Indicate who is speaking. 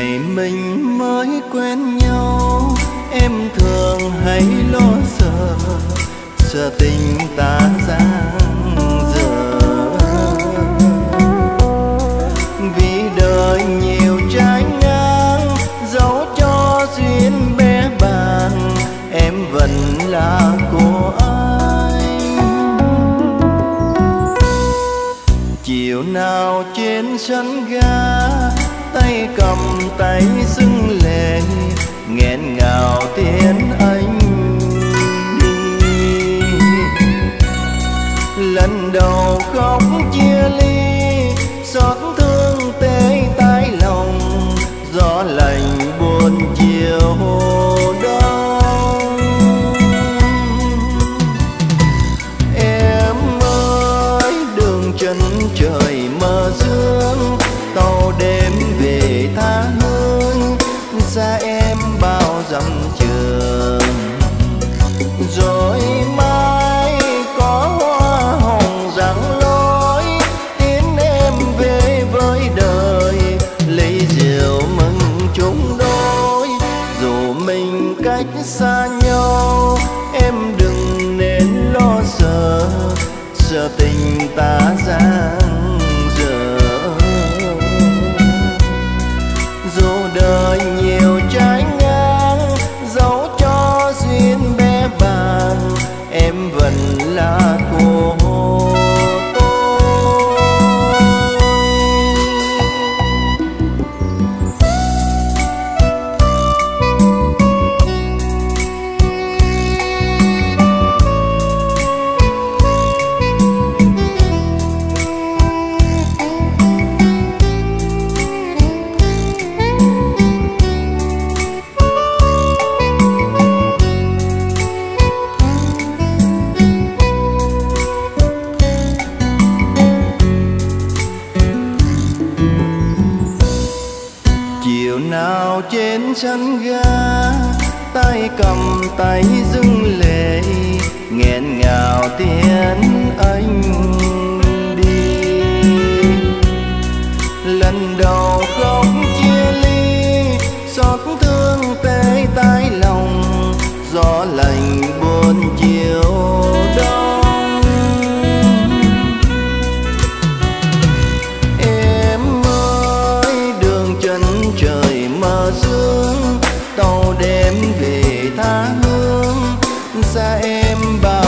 Speaker 1: ngày mình mới quen nhau, em thường hay lo sợ sợ tình ta giang dở. Vì đời nhiều trái ngang, dẫu cho duyên bé bàng, em vẫn là cô anh chiều nào trên sân ga tay cầm tay xưng lệ, nghẹn ngào tiếng anh đi. Lần đầu khóc chia ly, xót thương tê tái lòng, gió lạnh buồn chiều hôm bao dặm trường. Rồi mai có hoa hồng rạng lối tiến em về với đời. Lấy rượu mừng chúng đôi, dù mình cách xa nhau, em đừng nên lo sợ. Sợ tình ta giang dở. Dù đời nhiều trái em là nào trên sân ga, tay cầm tay dưng lệ, nghẹn ngào tiếng anh đi. Lần đầu khóc chia ly, xót thương tê tái lòng, gió lạnh buồn đêm về tha hương xa em bao